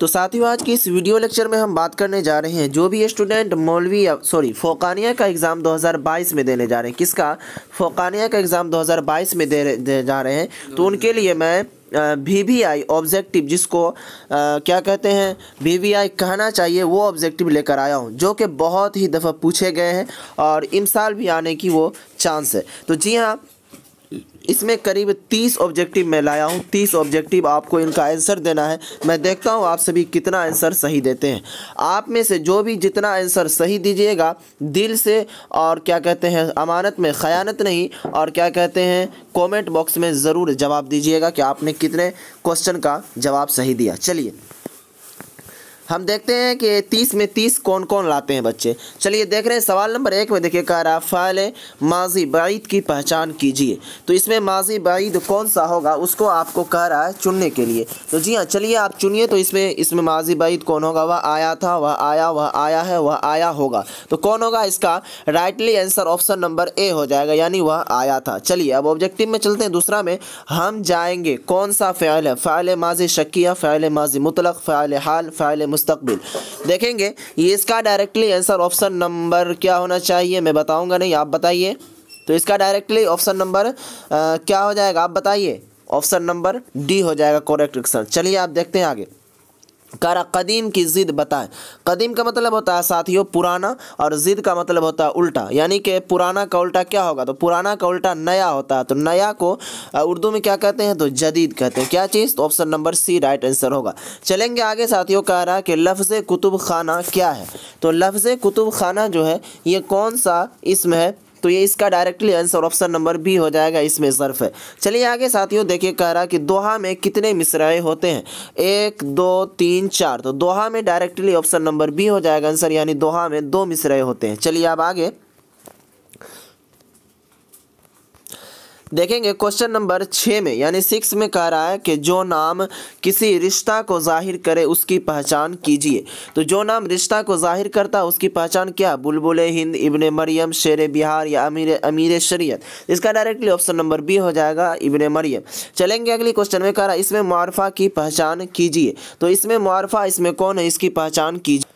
तो साथियों आज की इस वीडियो लेक्चर में हम बात करने जा रहे हैं जो भी स्टूडेंट मौलवी सॉरी फोकानिया का एग्ज़ाम 2022 में देने जा रहे हैं। किसका? फोकानिया का एग्ज़ाम 2022 में दे, दे जा रहे हैं। तो उनके लिए मैं वी वी आई ऑब्जेक्टिव जिसको आ, क्या कहते हैं वी वी आई कहना चाहिए वो ऑब्जेक्टिव लेकर आया हूँ जो कि बहुत ही दफ़ा पूछे गए हैं और इमसाल भी आने की वो चांस है। तो जी हाँ इसमें करीब तीस ऑब्जेक्टिव मैं लाया हूँ। तीस ऑब्जेक्टिव आपको इनका आंसर देना है। मैं देखता हूँ आप सभी कितना आंसर सही देते हैं। आप में से जो भी जितना आंसर सही दीजिएगा, दिल से और क्या कहते हैं, अमानत में, ख़यानत नहीं, और क्या कहते हैं कमेंट बॉक्स में ज़रूर जवाब दीजिएगा कि आपने कितने क्वेश्चन का जवाब सही दिया। चलिए। हम देखते हैं कि तीस में तीस कौन कौन लाते हैं बच्चे। चलिए देख रहे हैं, सवाल नंबर एक में देखिए, कह रहा, फ़ाइल माजी बैद की पहचान कीजिए। तो इसमें माजी बैद कौन सा होगा, उसको आपको कह रहा है चुनने के लिए। तो जी हाँ चलिए आप चुनिए तो इसमें इसमें माजी बैद कौन होगा, वह आया था, वह आया वह आया है, वह आया होगा। तो कौन होगा इसका? Rightly answer option number A हो जाएगा, यानी वह आया था। चलिए, अब ऑब्जेक्टिव में चलते हैं, दूसरा में, हम जाएँगे, कौन सा फ़ैल है? फ़ैल माजी शकिया फ़ैल माजी मुतलक फ़ैल हाल फ़ैल मुस्तबिल देखेंगे, ये इसका डायरेक्टली आंसर ऑप्शन नंबर क्या होना चाहिए, मैं बताऊँगा नहीं, आप बताइए। तो इसका डायरेक्टली ऑप्शन नंबर क्या हो जाएगा, आप बताइए। ऑप्शन नंबर डी हो जाएगा करेक्ट आंसर चलिए आप देखते हैं आगे। करा कदीम की ज़िद बताएँ। कदीम का मतलब होता है, साथियों, पुराना, और ज़िद का मतलब होता है उल्टा। यानी कि पुराना का उल्टा क्या होगा? तो पुराना का उल्टा नया होता है। तो नया को उर्दू में क्या कहते हैं? तो जदीद कहते हैं। क्या चीज़? तो option number C, right answer होगा। चलेंगे आगे, साथियों कह रहा है कि लफ्ज़ कुतुब खाना क्या है? तो लफ्ज़ कुतुब खाना जो है, ये कौन सा इसमें है? तो ये इसका directly answer option number B हो जाएगा इसमें ज़र्फ है। चलिए आगे साथियों, देखिए कह रहा कि दोहा में कितने मिसराए होते हैं? एक, दो, तीन, चार। तो दोहा में डायरेक्टली ऑप्शन नंबर बी हो जाएगा आंसर यानी दोहा में दो मिसराए होते हैं। चलिए अब आगे। देखेंगे क्वेश्चन नंबर छः में, यानी सिक्स में कह रहा है कि जो नाम किसी रिश्ता को ज़ाहिर करे, उसकी पहचान कीजिए। तो जो नाम रिश्ता को ज़ाहिर करता है, उसकी पहचान क्या बुलबुल, हिंद, इबन मरियम, शेर, बिहार या अमीर अमीर शरीयत। इसका डायरेक्टली ऑप्शन नंबर बी हो जाएगा, इबन मरियम। चलेंगे अगली क्वेश्चन में कह रहा है, इसमें मुआरफा की पहचान कीजिए। तो इसमें मुआरफा, इसमें कौन है? इसकी पहचान कीजिए।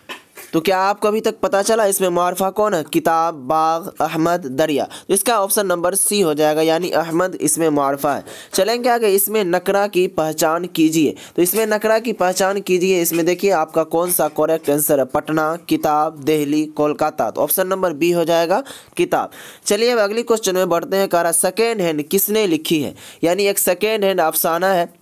तो क्या आपको अभी तक पता चला इसमें मुआरफा कौन है? किताब, बाग, अहमद, दरिया। तो इसका ऑप्शन नंबर सी हो जाएगा, यानी अहमद इसमें मुआरफा है। चलेंगे आगे, इसमें नकरा की पहचान कीजिए। तो इसमें नकरा की पहचान कीजिए। इसमें देखिए, आपका कौन सा करेक्ट आंसर है? पटना, किताब दिल्ली कोलकाता। तो ऑप्शन नंबर बी हो जाएगा, किताब। चलिए, अब अगली क्वेश्चन में बढ़ते हैं। कह रहा सेकेंड हैंड किसने लिखी है? यानी एक सेकेंड हैंड अफसाना है।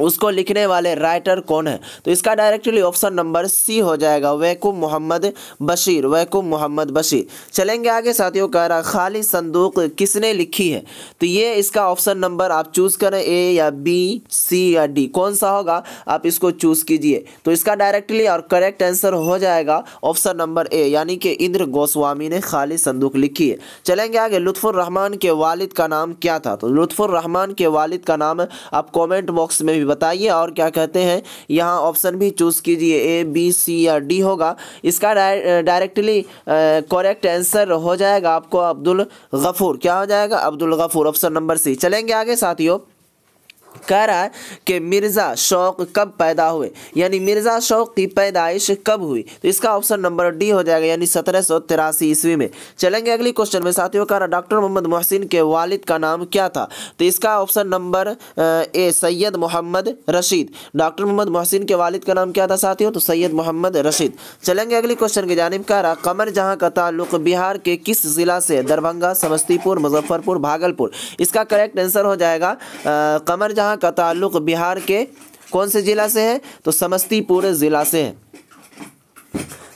उसको लिखने वाले राइटर कौन है? तो इसका डायरेक्टली ऑप्शन नंबर सी हो जाएगा, वैकुम मोहम्मद बशीर, वैकुम मोहम्मद बशीर। चलेंगे आगे साथियों, कह रहा, खाली संदूक किसने लिखी है? तो ये इसका ऑप्शन नंबर आप चूज़ करें ए या बी सी या डी कौन सा होगा? आप इसको चूज़ कीजिए। तो इसका डायरेक्टली और करेक्ट आंसर हो जाएगा ऑप्शन नंबर ए यानी कि इंद्र गोस्वामी ने खाली संदूक लिखी है। चलेंगे आगे, लुत्फ़ुर के वालिद का नाम क्या था? तो लुत्फ़ुर के वालिद का नाम आप कॉमेंट बॉक्स में भी बताइए और क्या कहते हैं, यहाँ ऑप्शन भी चूज़ कीजिए ए बी सी या डी होगा। इसका डायरेक्टली करेक्ट आंसर हो जाएगा आपको अब्दुल गफूर। क्या हो जाएगा? Abdul Ghafoor option number C चलेंगे आगे साथियों। कह रहा है कि मिर्ज़ा शौक कब पैदा हुए? यानी मिर्ज़ा शौक की पैदाइश कब हुई? तो इसका ऑप्शन नंबर डी हो जाएगा, यानी सत्रह सौ तिरासी ईस्वी में। चलेंगे अगली क्वेश्चन में। साथियों, कह रहा डॉक्टर मोहम्मद मोहसिन के वालिद का नाम क्या था? तो इसका option number A, Syed Mohammad Rashid. Doctor Mohammad Mohsin के वालिद का नाम क्या था साथियों? तो सैयद मोहम्मद रशीद। चलेंगे अगली क्वेश्चन की जानब। कह रहा कमर जहाँ का ताल्लुक बिहार के किस ज़िला से? दरभंगा, समस्तीपुर, मुजफ्फरपुर, भागलपुर। इसका करेक्ट आंसर हो जाएगा कमर जहाँ का ताल्लुक बिहार के कौन से ज़िला से है? तो समस्तीपुर ज़िला से है।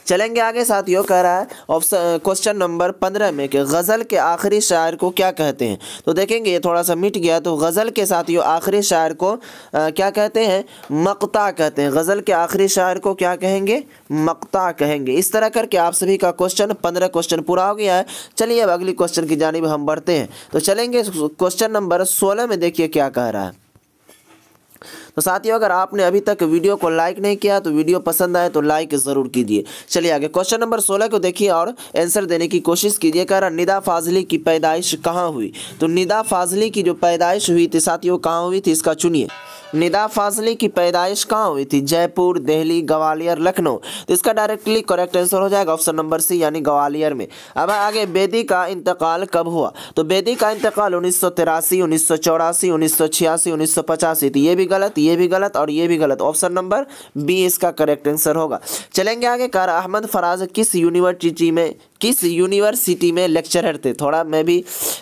चलेंगे आगे साथियों कह रहा है ऑप्शन क्वेश्चन नंबर पंद्रह में कि गज़ल के आखिरी शायर को क्या कहते हैं? तो देखेंगे ये थोड़ा सा मिट गया तो गज़ल के साथियों आखिरी शायर को आ, क्या कहते हैं? मकता कहते हैं। गज़ल के आखिरी शायर को क्या कहेंगे? मकता कहेंगे। इस तरह करके आप सभी का क्वेश्चन पंद्रह क्वेश्चन पूरा हो गया है। चलिए अब अगली क्वेश्चन की जानब हम बढ़ते हैं। तो चलेंगे क्वेश्चन नंबर सोलह में देखिए क्या कह रहा है। तो साथियों, अगर आपने अभी तक वीडियो को लाइक नहीं किया तो वीडियो पसंद आए तो लाइक ज़रूर कीजिए। चलिए आगे क्वेश्चन नंबर सोलह को देखिए और आंसर देने की कोशिश कीजिए, कह रहा निदा फाजली की पैदाइश कहाँ हुई? तो निदा फाजली की जो पैदाइश हुई थी, साथियों, कहाँ हुई थी, इसका चुनिए। निदा फाजली की पैदाइश कहाँ हुई थी? जयपुर दिल्ली ग्वालियर, लखनऊ। तो इसका डायरेक्टली करेक्ट आंसर हो जाएगा ऑप्शन नंबर सी यानी ग्वालियर में। अब आगे, बेदी का इंतकाल कब हुआ? तो बेदी का इंतकाल उन्नीस सौ तिरासी, उन्नीस सौ चौरासी, उन्नीस सौ छियासी, उन्नीस सौ पचासी तो ये भी गलत, ये भी गलत और ये भी गलत। ऑप्शन नंबर बी इसका करेक्ट आंसर होगा। चलेंगे आगे, कर अहमद फराज किस यूनिवर्सिटी में किस यूनिवर्सिटी में लेक्चरर थे? थोड़ा मैं भी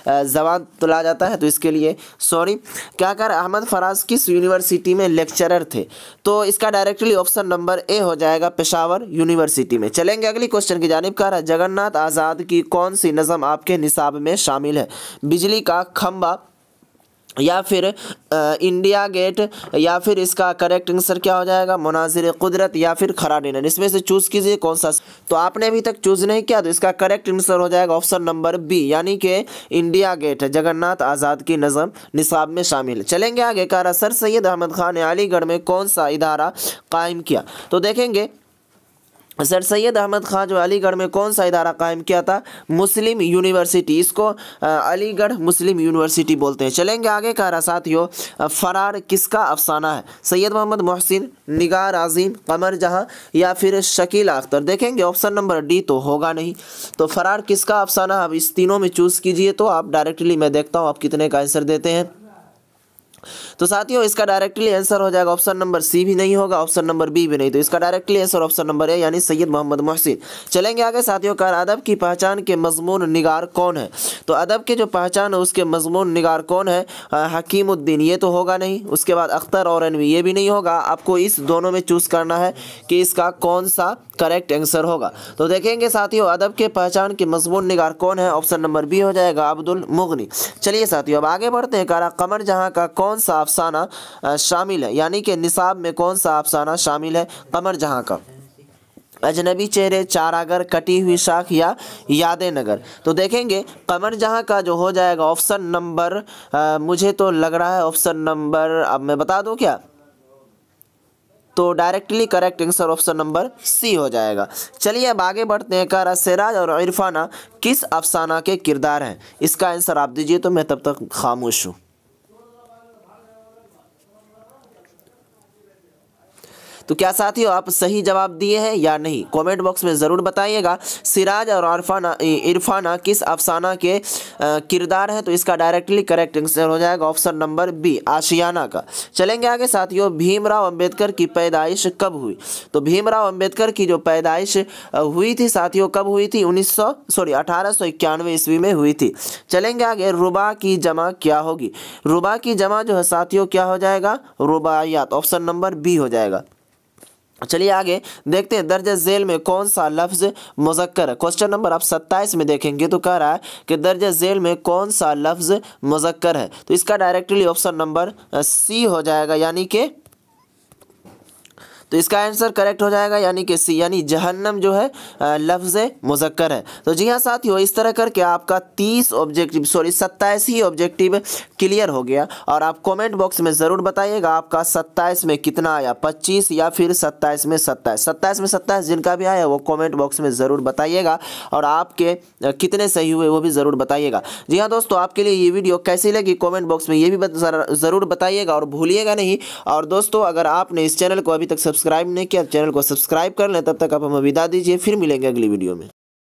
जबान तुला जाता है तो इसके लिए सॉरी क्या कर अहमद फराज किस यूनिवर्सिटी में लेक्चरर थे? तो इसका डायरेक्टली ऑप्शन नंबर ए हो जाएगा पेशावर यूनिवर्सिटी में। चलेंगे अगली क्वेश्चन की जानब कर। जगन्नाथ आज़ाद की कौन सी नज़म आपके निसाब में शामिल है? बिजली का खम्बा या फिर आ, इंडिया गेट या फिर इसका करेक्ट आंसर क्या हो जाएगा? मुनाजिर कुदरत या फिर खरा डिनर इसमें से चूज़ कीजिए कौन सा। तो आपने अभी तक चूज़ नहीं किया तो इसका करेक्ट आंसर हो जाएगा ऑप्शन नंबर बी यानी कि इंडिया गेट जगन्नाथ आज़ाद की नज़म निसाब में शामिल। चलेंगे आगे कह सर सैयद अहमद खान ने अलीगढ़ में कौन सा इदारा कायम किया? तो देखेंगे सर सैयद अहमद खान जो अलीगढ़ में कौन सा इदारा कायम किया था? Muslim university. इसको अलीगढ़ मुस्लिम यूनिवर्सिटी बोलते हैं। चलेंगे आगे का रहा साथियों। फ़रार किसका अफसाना है? सैयद मोहम्मद मोहसिन, निगार आज़ीम, कमर जहाँ या फिर शकील अख्तर? देखेंगे, ऑप्शन नंबर डी तो होगा नहीं। तो फ़रार किसका अफसाना अब इस तीनों में चूज़ कीजिए तो आप डायरेक्टली मैं देखता हूँ आप कितने का आंसर देते हैं। तो साथियों, इसका डायरेक्टली आंसर हो जाएगा ऑप्शन नंबर सी भी नहीं होगा ऑप्शन नंबर बी भी नहीं। तो इसका directly answer option number A यानी सैयद मोहम्मद मोहसिन। चलेंगे आगे साथियों का अदब की पहचान के मजमून निगार कौन है? तो अदब के जो पहचान है, उसके मजमून निगार कौन है? हकीमुद्दीन। ये तो होगा नहीं। उसके बाद अख्तर और अनवी ये भी नहीं होगा। आपको इस दोनों में चूज़ करना है कि इसका कौन सा करेक्ट आंसर होगा। तो देखेंगे साथियों, अदब के पहचान के मजमून निगार कौन है? ऑप्शन नंबर बी हो जाएगा अब्दुल मुगनी। चलिए साथियों, अब आगे बढ़ते हैं। कारा कमर जहाँ का कौन सा अफसाना शामिल है? यानी कि निसाब में कौन सा अफसाना शामिल है? कमर जहाँ का। अजनबी चेहरे, चारागर, कटी हुई शाख या याद नगर। तो देखेंगे, कमर जहाँ का जो हो जाएगा, ऑप्शन नंबर मुझे तो लग रहा है ऑप्शन नंबर, अब मैं बता दूँ क्या? तो directly correct answer option number C हो जाएगा। चलिए अब आगे बढ़ते हैं। कह सिराज और इरफाना किस अफसाना के किरदार हैं? इसका आंसर आप दीजिए तो मैं तब तक खामोश हूँ। तो क्या साथियों, आप सही जवाब दिए हैं या नहीं? कमेंट बॉक्स में ज़रूर बताइएगा। सिराज और अरफाना इरफाना किस अफसाना के किरदार हैं? तो इसका डायरेक्टली करेक्ट आंसर हो जाएगा ऑप्शन नंबर बी आशियाना का। चलेंगे आगे साथियों, भीमराव अंबेडकर की पैदाइश कब हुई? तो भीमराव अंबेडकर की जो पैदाइश हुई थी साथियों, कब हुई थी? उन्नीस सौ सॉरी अठारह सौ इक्यानवे ईस्वी में हुई थी। चलेंगे आगे, रुबा की जमा क्या होगी? रुबा की जमा जो है साथियों, क्या हो जाएगा? रुबायात ऑप्शन नंबर बी हो जाएगा। चलिए आगे देखते हैं, दर्ज झेल में कौन सा लफ्ज़ मुजक्कर है? क्वेश्चन नंबर आप सत्ताईस में देखेंगे तो कह रहा है कि दर्ज झेल में कौन सा लफ्ज़ मुजक्कर है? तो इसका डायरेक्टली ऑप्शन नंबर सी हो जाएगा, यानी कि तो इसका आंसर करेक्ट हो जाएगा, यानी कि सी, यानी जहन्नम जो है लफ्ज़ मुजक्कर है। तो जी हाँ साथियों, इस तरह करके आपका तीस ऑब्जेक्टिव सॉरी सत्ताईस ही ऑब्जेक्टिव क्लियर हो गया। और आप कमेंट बॉक्स में ज़रूर बताइएगा आपका सत्ताईस में कितना आया, पच्चीस या फिर सत्ताईस में सत्ताईस। सत्ताईस में सत्ताईस जिनका भी आया, वो कॉमेंट बॉक्स में ज़रूर बताइएगा। और आपके कितने सही हुए, वो भी ज़रूर बताइएगा। जी हाँ दोस्तों, आपके लिए ये वीडियो कैसी लगी कॉमेंट बॉक्स में ये भी ज़रूर बताइएगा और भूलिएगा नहीं। और दोस्तों, अगर आपने इस चैनल को अभी तक सब्सक्राइब नहीं किया, चैनल को सब्सक्राइब कर लें, तब तक आप हमें विदा दीजिए, फिर मिलेंगे अगली वीडियो में।